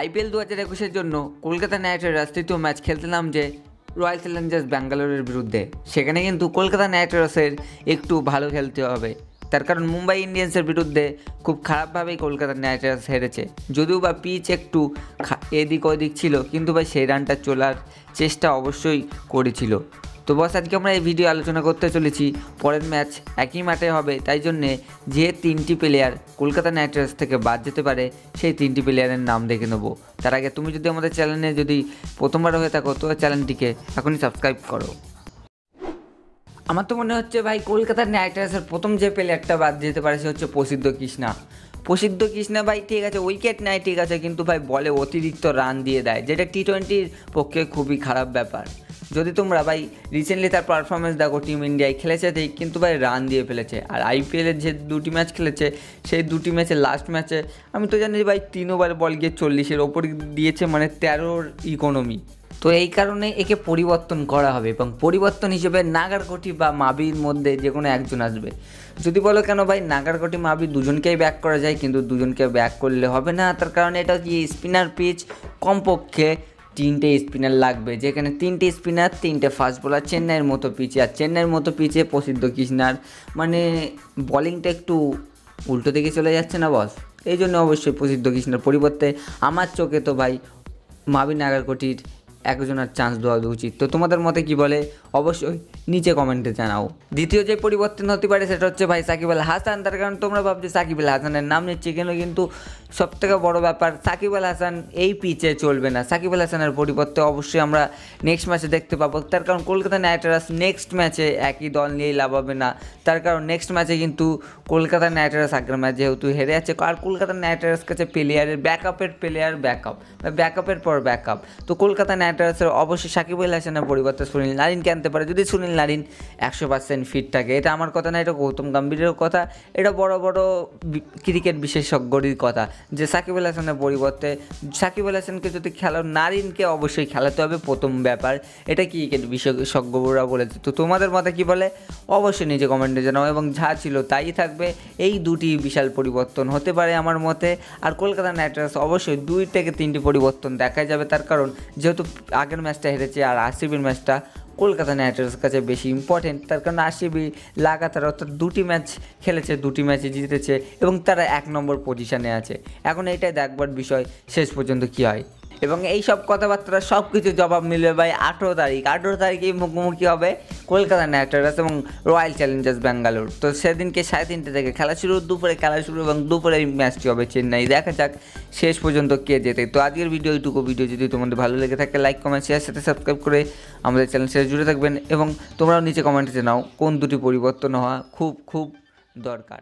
IPL দু হাজার একুশের জন্য কলকাতা নাইট রাইডার্স তৃতীয় ম্যাচ খেলতে নামছে রয়্যাল চ্যালেঞ্জার্স ব্যাঙ্গালোরের বিরুদ্ধে। সেখানে কিন্তু কলকাতা নাইট রাইডার্সের একটু ভালো খেলতে হবে। তার কারণ মুম্বাই ইন্ডিয়ান্সের বিরুদ্ধে খুব খারাপভাবেই কলকাতা নাইট রাইডার্স হেরেছে। যদিও বা পিচ একটু এদিক ওদিক ছিল, কিন্তু ভাই সেই রানটা চলার চেষ্টা অবশ্যই করেছিল। তো বস, আজকে আমরা এই ভিডিও আলোচনা করতে চলেছি। পরের ম্যাচ একই মাঠে হবে, তাই জন্যে যে তিনটি প্লেয়ার কলকাতা নাইট রাইডার্স থেকে বাদ যেতে পারে, সেই তিনটি প্লেয়ারের নাম দেখে নেব। তার আগে তুমি যদি আমাদের চ্যানেলে যদি প্রথমবার হয়ে থাকো, তো চ্যানেলটিকে এখনই সাবস্ক্রাইব করো। আমার তো মনে হচ্ছে ভাই, কলকাতা নাইট রাইডার্সের প্রথম যে প্লেয়ারটা বাদ যেতে পারে, সে হচ্ছে প্রসিদ্ধ কৃষ্ণা। প্রসিদ্ধ কৃষ্ণা ভাই, ঠিক আছে উইকেট নেয়, ঠিক আছে, কিন্তু ভাই বলে অতিরিক্ত রান দিয়ে দেয়, যেটা টি টোয়েন্টির পক্ষে খুবই খারাপ ব্যাপার। যদি তোমরা ভাই রিসেন্টলি তার পারফরমেন্স দেখো টিম ইন্ডিয়ায় খেলেছে কিন্তু ভাই রান দিয়ে ফেলেছে। আর আইপিএলের যে দুটি ম্যাচ খেলেছে, সেই দুটি ম্যাচে লাস্ট ম্যাচে আমি তো জানি ভাই তিন ওভার বল গিয়ে চল্লিশের ওপর দিয়েছে মানে তেরোর ইকোনমি তো এই কারণে একে পরিবর্তন করা হবে এবং পরিবর্তন হিসেবে নাগারকোটি বা মাবির মধ্যে যে কোনো একজন আসবে। যদি বলো কেন ভাই নাগারকোটি, মাবি দুজনকেই ব্যাক করা যায়, কিন্তু দুজনকে ব্যাক করলে হবে না। তার কারণে এটা হচ্ছে স্পিনার পিচ কমপক্ষে তিনটে স্পিনার লাগবে, যেখানে তিনটে স্পিনার, তিনটে ফাস্ট বোলার চেন্নাইয়ের মতো পিচে। আর চেন্নাইয়ের মতো পিচে প্রসিদ্ধ কৃষ্ণার। মানে বলিংটা একটু উল্টো দিকে চলে যাচ্ছে না বস এই জন্য অবশ্যই প্রসিদ্ধ কৃষ্ণার পরিবর্তে আমার চোখে তো ভাই মাবিন নাগারকোটির একজনের চান্স দেওয়া উচিত। তো তোমাদের মতে কি বলে? অবশ্যই নিচে কমেন্টে জানাও। দ্বিতীয় যে পরিবর্তন হতে পারে সেটা হচ্ছে ভাই সাকিব আল হাসান। তার কারণ তোমরা ভাবছ সাকিব আল হাসানের নাম নিচ্ছে কেন, কিন্তু সব থেকে বড় ব্যাপার সাকিব আল হাসান এই পিচে চলবে না। সাকিব আল হাসানের পরিবর্তে অবশ্যই আমরা নেক্সট ম্যাচে দেখতে পাবো। তার কারণ কলকাতা নাইট রাইডার্স নেক্সট ম্যাচে একই দল নিয়েই লাভ হবে না। তার কারণ নেক্সট ম্যাচে কিন্তু কলকাতা নাইট রাইডার্স আগের ম্যাচ যেহেতু হেরে যাচ্ছে, আর কলকাতা নাইট রাইডার্স কাছে প্লেয়ারের ব্যাকআপের প্লেয়ার ব্যাকআপ ব্যাকআপের পর ব্যাকআপ তো কলকাতা নাইট রাইডার্সের অবশ্যই সাকিব আল হাসানের পরিবর্তে সুনীল নারিনকে আনতে পারে। যদি সুনীল নারিন একশো পার্সেন্ট ফিট থাকে। এটা আমার কথা না, এটা গৌতম গম্ভীরের কথা। এটা বড় বড় ক্রিকেট বিশেষজ্ঞরই কথা। যে সাকিব আল হাসানের পরিবর্তে, সাকিব আল হাসানকে যদি খেলো, নারিনকে অবশ্যই খেলাতে হবে প্রথম ব্যাপার। এটা ক্রিকেট বিশেষজ্ঞরা বলেছে। তো তোমাদের মতে কি বলে? অবশ্যই নিজে কমেন্টে জানাও। এবং যা ছিল তাই থাকবে। এই দুটি বিশাল পরিবর্তন হতে পারে আমার মতে। আর কলকাতা নাইট রাইডার্স অবশ্যই দুই থেকে তিনটি পরিবর্তন দেখা যাবে। তার কারণ, যেহেতু আগের ম্যাচটা হেরেছে আর আরসিবির ম্যাচটা কলকাতা নাইট রাইডার্সের কাছে বেশি ইম্পর্টেন্ট তার কারণ আরসিবি লাগাতার, অর্থাৎ দুটি ম্যাচ খেলেছে, দুটি ম্যাচে জিতেছে এবং তারা এক নম্বর পজিশানে আছে। এখন এটাই দেখবার বিষয়, শেষ পর্যন্ত কী হয়? এবং এই সব কথাবার্তা সব কিছু জবাব মিলবে ভাই আঠেরো তারিখ। আঠেরো তারিখেই মুখোমুখি হবে কলকাতা নাইট রাইডার্স এবং রয়্যাল চ্যালেঞ্জার্স ব্যাঙ্গালোর। তো সেদিনকে সাড়ে তিনটে থেকে খেলা শুরু, দুপুরে খেলা শুরু এবং দুপুরে ম্যাচটি হবে চেন্নাই। দেখা যাক শেষ পর্যন্ত কে যেতে তো আজকের ভিডিও, এইটুকু ভিডিও যদি তোমাদের ভালো লেগে থাকে লাইক কমেন্ট শেয়ার সাথে সাবস্ক্রাইব করে আমাদের চ্যানেল সাথে জুড়ে থাকবেন এবং তোমরাও নিচে কমেন্টে জানাও কোন দুটি পরিবর্তন হওয়া খুব খুব দরকার।